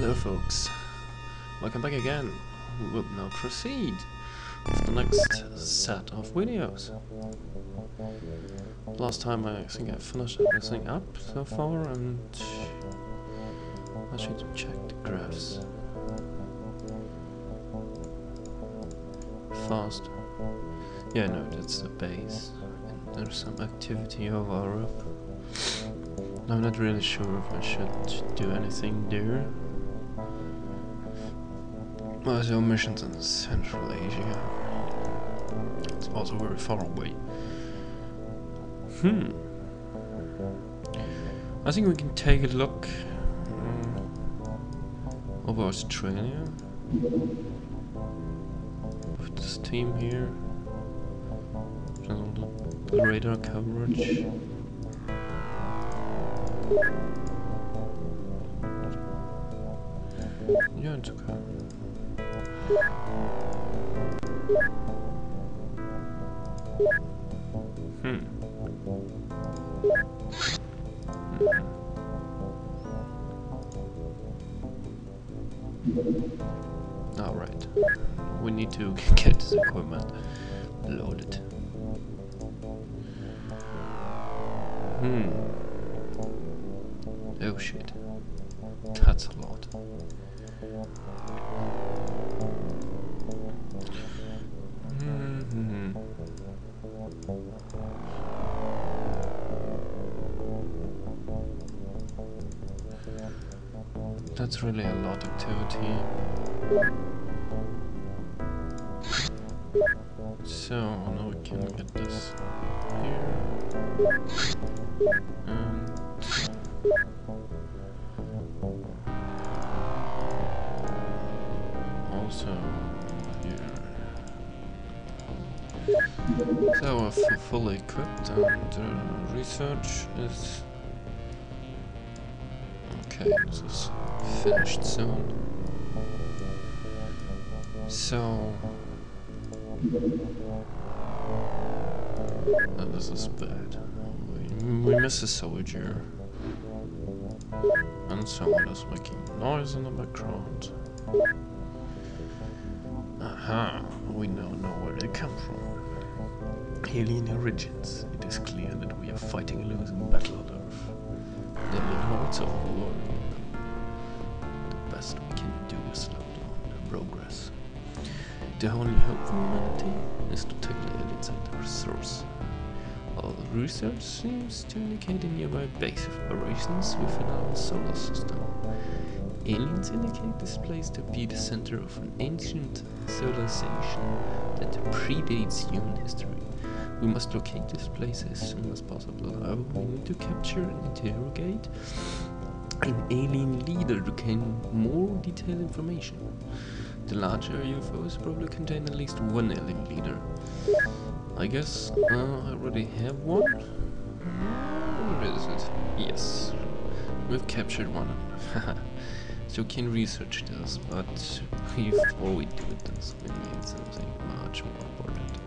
Hello folks, welcome back again. We will now proceed with the next set of videos. Last time I think I finished everything up so far and I should check the graphs. Fast. Yeah, no, that's the base. And there's some activity over up. I'm not really sure if I should do anything there. Well, there are missions in Central Asia. It's also very far away. Hmm. I think we can take a look um, over Australia. With this team here. The radar coverage. Yeah, it's okay. Hmm. Alright. We need to get this equipment loaded. Hmm. Oh shit. That's a lot. That's really a lot of activity. So now we can get this here. And also here. So we're fully equipped and uh, research is okay. This is finished soon. So uh, this is bad. We, we miss a soldier. And someone is making noise in the background. Aha, we now know where they come from. Alien origins. It is clear that we are fighting a losing battle on Earth. The lords of war. Progress. The only hope for humanity is to take the aliens at their source. All research seems to indicate a nearby base of operations within our solar system. Aliens indicate this place to be the center of an ancient civilization that predates human history. We must locate this place as soon as possible. However, we need to capture and interrogate an alien leader to gain more detailed information. The larger UFOs probably contain at least one alien leader. I guess uh, I already have one. Where is it? Yes, we've captured one. so can research this, but before we do this, we need something much more important.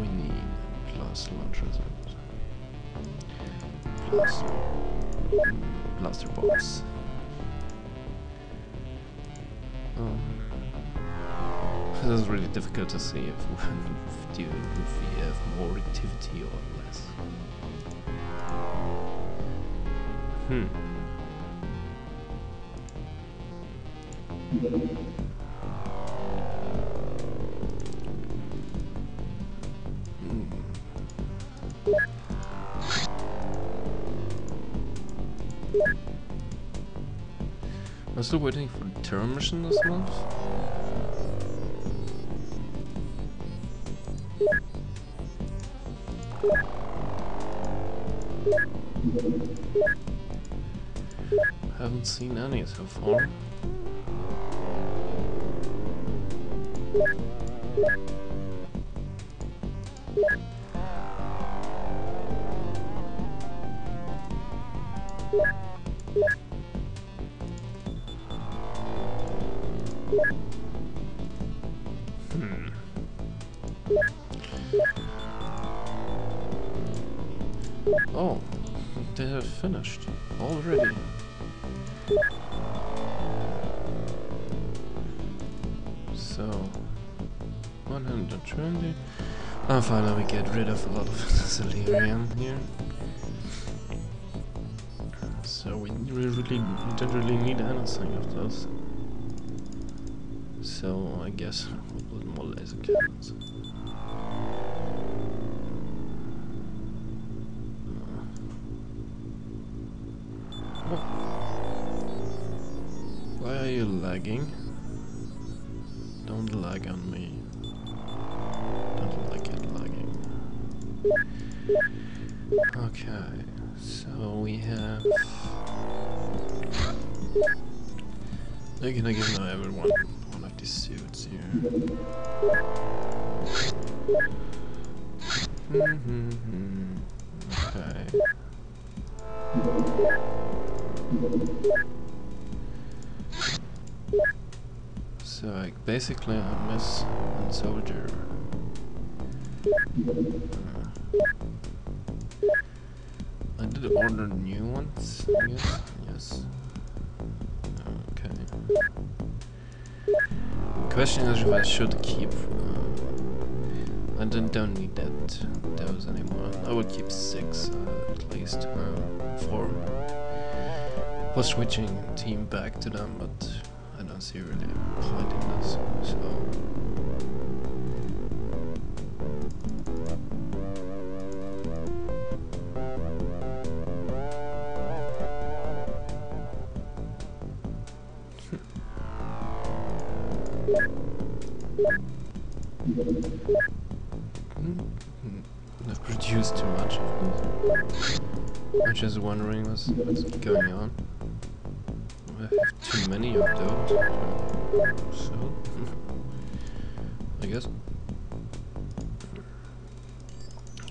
We need plus launchers plus blaster box. Um, this is really difficult to see if if we have more activity or less. Hmm. I'm still waiting for the terror mission this month. Haven't seen any so far. Finished already. So, 120. And finally we get rid of a lot of Elerium here. So we really, don't really need anything of those. So I guess we'll build more laser cannons. Lagging? Don't lag on me. Don't like it lagging. Okay, so we have. I'm gonna give now everyone one of these suits here. Mm-hmm. Okay. So like basically I miss one soldier. Uh, I did order new ones, guess. Yes. Okay. Question is if I should keep. Uh, I don't, don't need that those anymore. I would keep six uh, at least. Uh, four. For switching team back to them, but don't see really point in this. So. I've produced too much of this. I'm just wondering what's, what's going on. I have too many of those. So, I guess.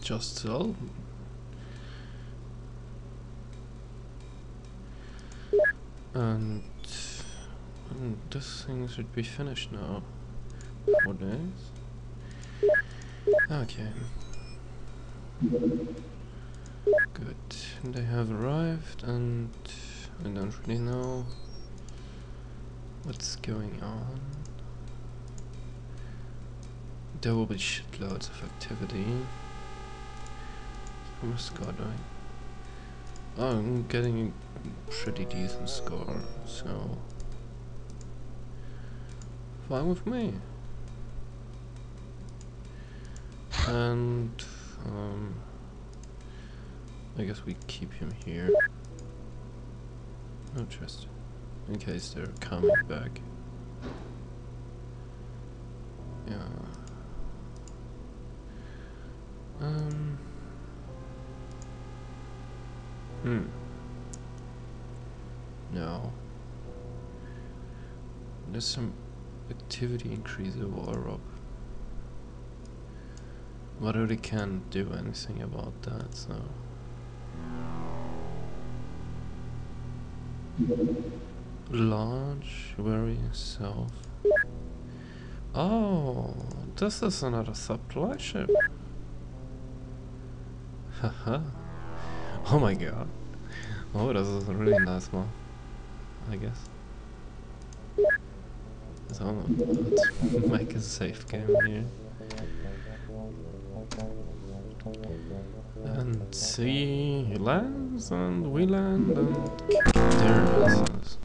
Just sell. And, and this thing should be finished now. Four days. Okay. Good. They have arrived and I don't really know what's going on. There will be shitloads of activity. How's Scott doing? Oh, I'm getting a pretty decent score, so fine with me. And um, I guess we keep him here. Chest. In case they're coming back. Yeah. Um. Hmm. No. There's some activity increase over Europe. But I really can't do anything about that, so. Launch, very south. Oh, this is another supply ship. Haha. oh my god. Oh, this is a really nice one. I guess. So let's make a safe game here. And see, he lands and we land and kick their asses.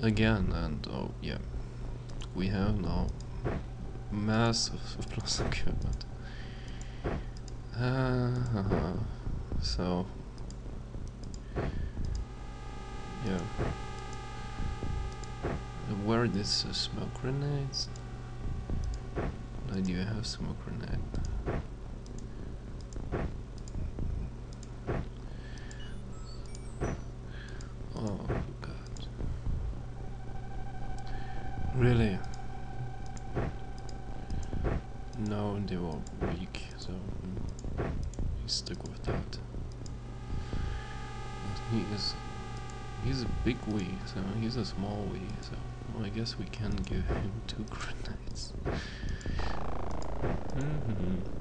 Again, and oh yeah, we have now massive surplus equipment. Uh, so, yeah. Where these uh, smoke grenades? I do have smoke grenade. Oh god. Really? No, they were weak, so mm, we But he is he's a big we, so he's a small we, so well, I guess we can give him two grenades. Mm -hmm.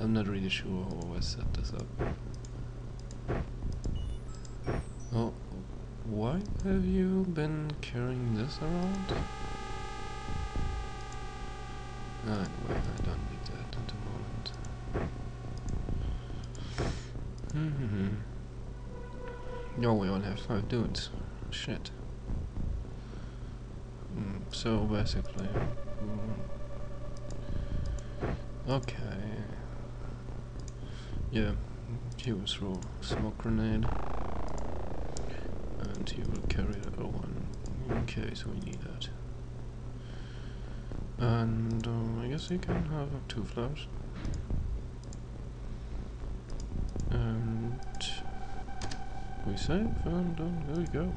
I'm not really sure how I set this up. Oh, why have you been carrying this around? Anyway, I don't need that at the moment. Hmm. hmm, hmm. No, we only have five dudes. Shit. Mm, so basically, mm, okay. Yeah, he will throw smoke grenade, and he will carry the other one in case we need that. And um, I guess he can have two flares. And we save, and um, there we go.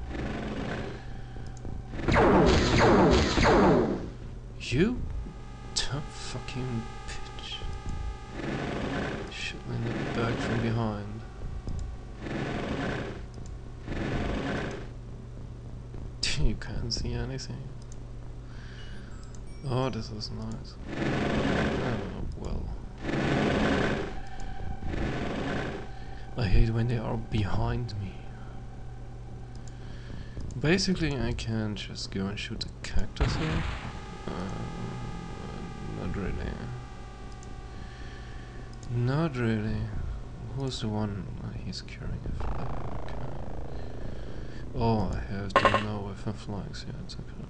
You tough fucking bitch. In the back from behind. you can't see anything. Oh, this is nice. Oh, well. I hate when they are behind me. Basically, I can just go and shoot the cactus here. Um, not really. Not really. Who's the one? Uh, he's carrying a flag. Okay. Oh, I have to know if a flags. Yeah, it's okay.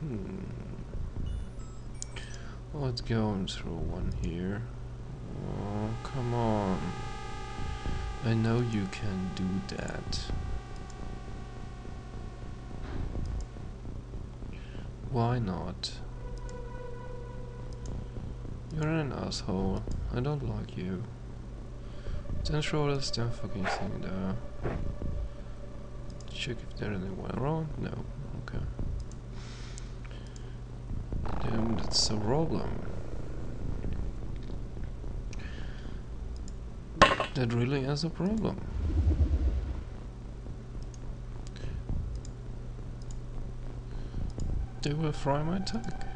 Hmm. Let's go and throw one here. Oh, come on. I know you can do that. Why not? You're an asshole. I don't like you. Then throw damn fucking thing there. Check if there's anyone around. No. Okay. Damn, that's a problem. That really is a problem. Will fry my tank.